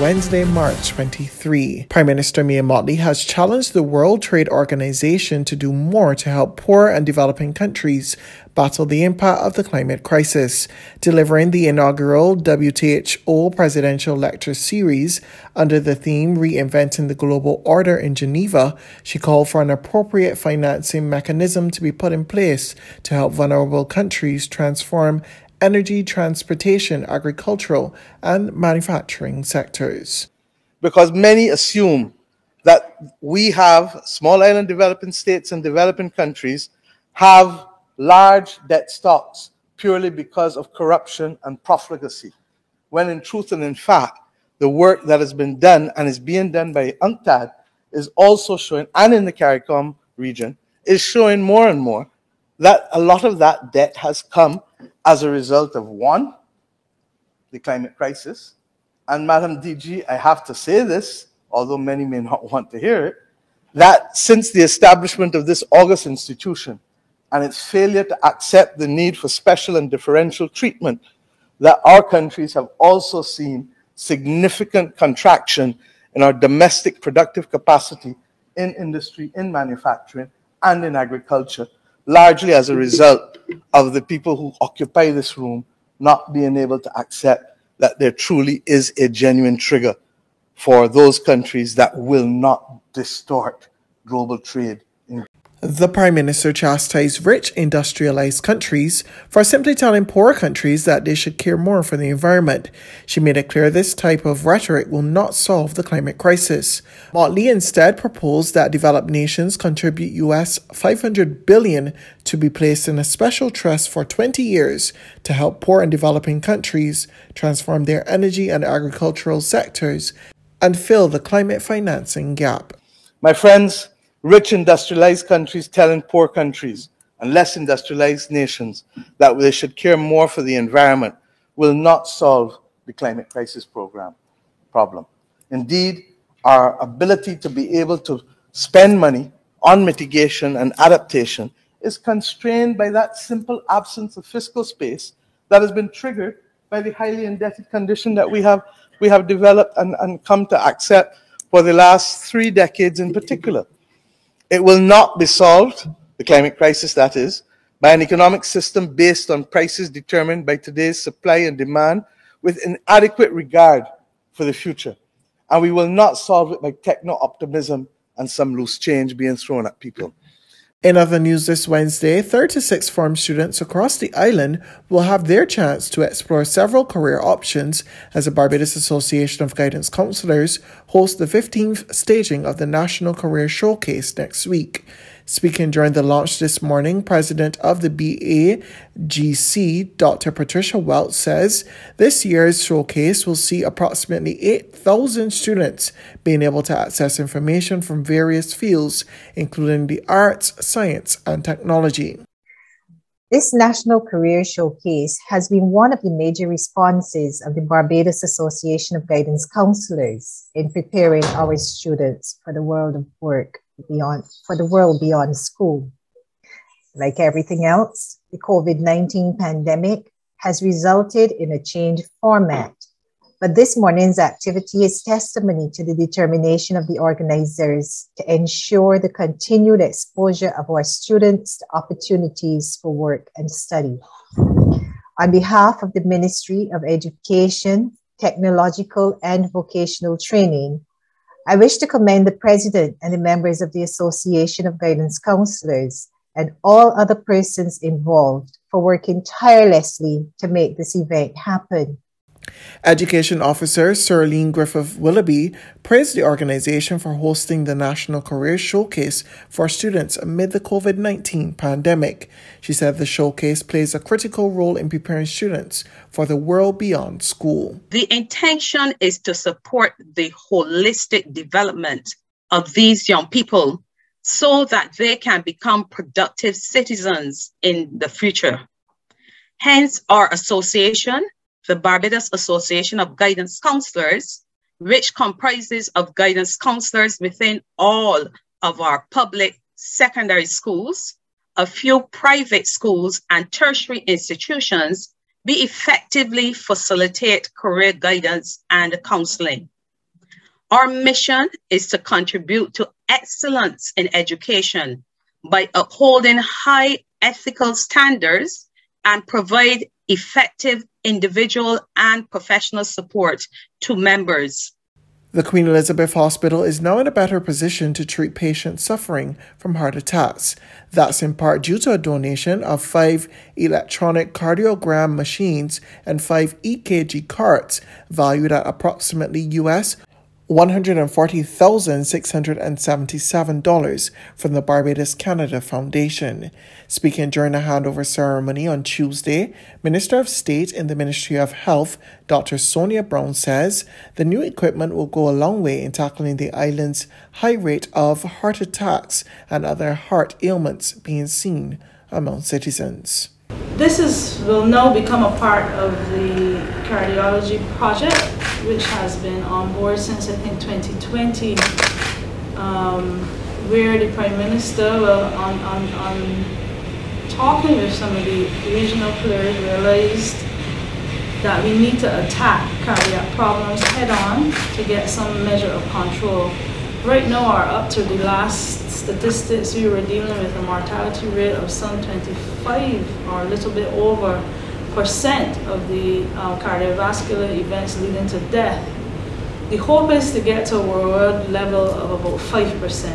Wednesday, March 23. Prime Minister Mia has challenged the World Trade Organization to do more to help poor and developing countries battle the impact of the climate crisis. Delivering the inaugural WTO Presidential Lecture Series under the theme Reinventing the Global Order in Geneva, she called for an appropriate financing mechanism to be put in place to help vulnerable countries transform energy, transportation, agricultural, and manufacturing sectors. Because many assume that we have, small island developing states and developing countries, have large debt stocks purely because of corruption and profligacy. When in truth and in fact, the work that has been done and is being done by UNCTAD is also showing, and in the CARICOM region, is showing more and more that a lot of that debt has come as a result of one, the climate crisis. And Madam DG, I have to say this, although many may not want to hear it, that since the establishment of this august institution and its failure to accept the need for special and differential treatment, that our countries have also seen significant contraction in our domestic productive capacity in industry, in manufacturing, and in agriculture, largely as a result of the people who occupy this room not being able to accept that there truly is a genuine trigger for those countries that will not distort global trade the Prime Minister chastised rich industrialized countries for simply telling poor countries that they should care more for the environment. She made it clear this type of rhetoric will not solve the climate crisis. Mottley instead proposed that developed nations contribute US 500 billion to be placed in a special trust for 20 years to help poor and developing countries transform their energy and agricultural sectors and fill the climate financing gap. My friends, rich industrialized countries telling poor countries and less industrialized nations that they should care more for the environment will not solve the climate crisis program problem. Indeed, our ability to be able to spend money on mitigation and adaptation is constrained by that simple absence of fiscal space that has been triggered by the highly indebted condition that we have, we have developed and, and come to accept for the last three decades in particular. It will not be solved, the climate crisis that is, by an economic system based on prices determined by today's supply and demand with inadequate regard for the future. And we will not solve it by techno optimism and some loose change being thrown at people. In other news this Wednesday, 36 form students across the island will have their chance to explore several career options as the Barbados Association of Guidance Counselors hosts the 15th staging of the National Career Showcase next week. Speaking during the launch this morning, President of the BAGC, Dr. Patricia Welch, says this year's showcase will see approximately 8,000 students being able to access information from various fields, including the arts, science, and technology. This National Career Showcase has been one of the major responses of the Barbados Association of Guidance Counselors in preparing our students for the world of work beyond for the world beyond school. Like everything else, the COVID-19 pandemic has resulted in a changed format. But this morning's activity is testimony to the determination of the organizers to ensure the continued exposure of our students to opportunities for work and study. On behalf of the Ministry of Education, Technological and Vocational Training, I wish to commend the President and the members of the Association of Guidance Counselors and all other persons involved for working tirelessly to make this event happen. Education Officer Sirlene Griffith Willoughby praised the organization for hosting the National Career Showcase for students amid the COVID 19 pandemic. She said the showcase plays a critical role in preparing students for the world beyond school. The intention is to support the holistic development of these young people so that they can become productive citizens in the future. Hence, our association the Barbados Association of Guidance Counselors, which comprises of guidance counselors within all of our public secondary schools, a few private schools and tertiary institutions be effectively facilitate career guidance and counseling. Our mission is to contribute to excellence in education by upholding high ethical standards and provide effective individual and professional support to members. The Queen Elizabeth Hospital is now in a better position to treat patients suffering from heart attacks. That's in part due to a donation of five electronic cardiogram machines and five EKG carts valued at approximately US $140,677 from the Barbados Canada Foundation. Speaking during a handover ceremony on Tuesday, Minister of State in the Ministry of Health, Dr. Sonia Brown says the new equipment will go a long way in tackling the island's high rate of heart attacks and other heart ailments being seen among citizens. This is will now become a part of the cardiology project, which has been on board since I think 2020, um, where the Prime Minister, well, on, on, on talking with some of the regional players, realized that we need to attack cardiac problems head on to get some measure of control. Right now, our up to the last statistics, we were dealing with a mortality rate of some 25 or a little bit over percent of the um, cardiovascular events leading to death. The hope is to get to a world level of about 5%.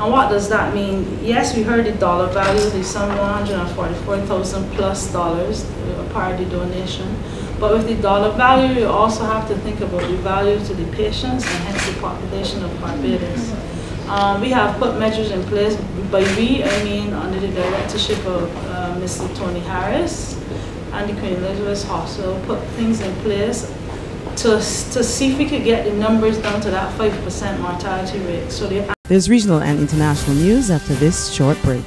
And what does that mean? Yes, we heard the dollar value, the some 144,000 plus dollars, a part of the donation. But with the dollar value, you also have to think about the value to the patients and hence the population of Barbados. Um, we have put measures in place. By we, I mean under the directorship of uh, Mr. Tony Harris and the Queen Elizabeth Hospital, put things in place to, to see if we could get the numbers down to that 5% mortality rate. So There's regional and international news after this short break.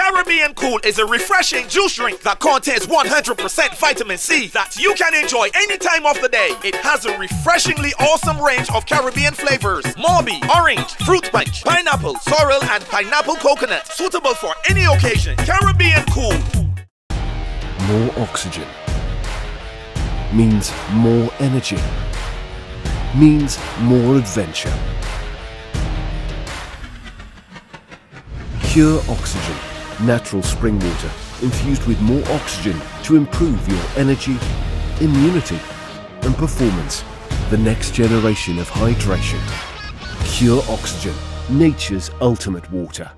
Caribbean Cool is a refreshing juice drink that contains 100% vitamin C that you can enjoy any time of the day. It has a refreshingly awesome range of Caribbean flavors Mauby, orange, fruit punch, pineapple, sorrel, and pineapple coconut. Suitable for any occasion. Caribbean Cool. More oxygen means more energy, means more adventure. Pure oxygen natural spring water infused with more oxygen to improve your energy, immunity and performance. The next generation of hydration. Pure Oxygen, nature's ultimate water.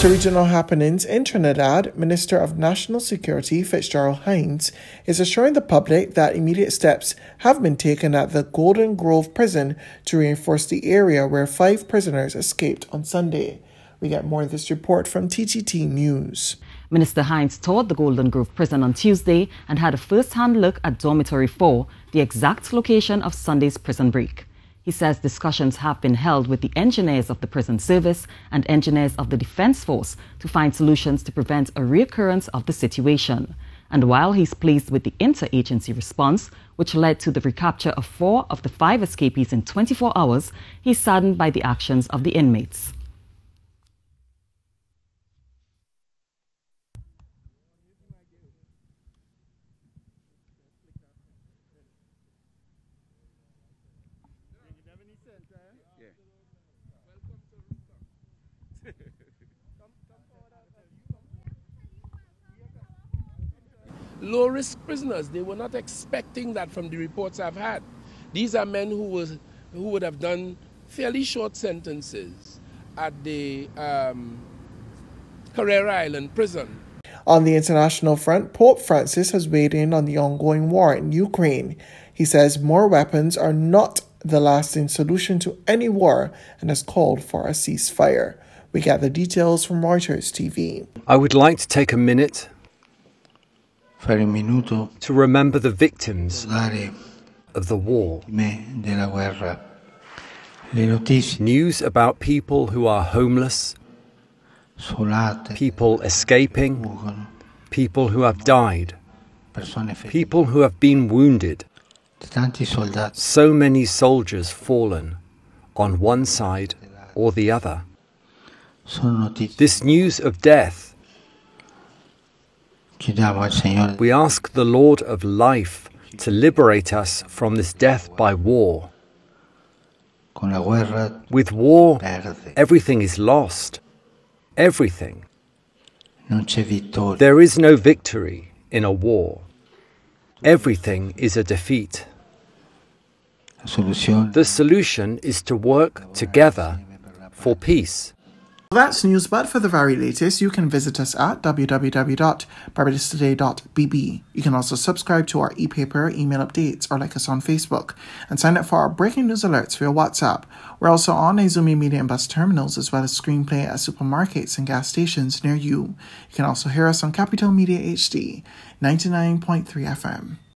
To regional happenings in Trinidad, Minister of National Security Fitzgerald Hinds is assuring the public that immediate steps have been taken at the Golden Grove prison to reinforce the area where five prisoners escaped on Sunday. We get more of this report from TTT News. Minister Hinds toured the Golden Grove prison on Tuesday and had a first hand look at Dormitory 4, the exact location of Sunday's prison break. He says discussions have been held with the engineers of the prison service and engineers of the Defense Force to find solutions to prevent a reoccurrence of the situation. And while he's pleased with the interagency response, which led to the recapture of four of the five escapees in 24 hours, he's saddened by the actions of the inmates. Low risk prisoners. They were not expecting that from the reports I've had. These are men who, was, who would have done fairly short sentences at the um, Carrera Island prison. On the international front, Pope Francis has weighed in on the ongoing war in Ukraine. He says more weapons are not the lasting solution to any war and has called for a ceasefire. We get the details from Reuters TV. I would like to take a minute to remember the victims of the war. News about people who are homeless, people escaping, people who have died, people who have been wounded. So many soldiers fallen on one side or the other. This news of death We ask the Lord of life to liberate us from this death by war. With war, everything is lost. Everything. There is no victory in a war. Everything is a defeat. The solution is to work together for peace. That's news, but for the very latest, you can visit us at www.barbadostoday.bb. You can also subscribe to our e-paper, email updates, or like us on Facebook, and sign up for our breaking news alerts via WhatsApp. We're also on Izumi Media and bus terminals, as well as screenplay at supermarkets and gas stations near you. You can also hear us on Capital Media HD, 99.3 FM.